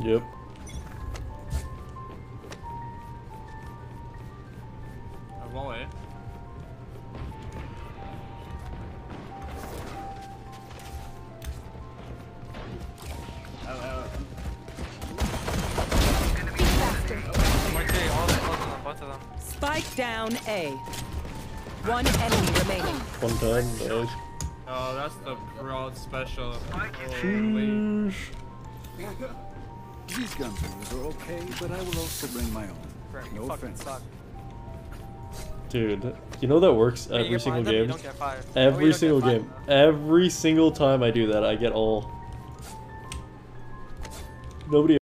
Yep. One way. One J, all the both of them, both of them. Spike down A. One enemy remaining. One time. Nice. oh, that's the PROD special. Holy. Sheesh. These gun things are okay, but I will also bring my own. Bro, you No offense. suck. Dude, you know that works When every get single them, game? don't get fired. Oh, Every don't single game. Every single time I do that, I get all. Nobody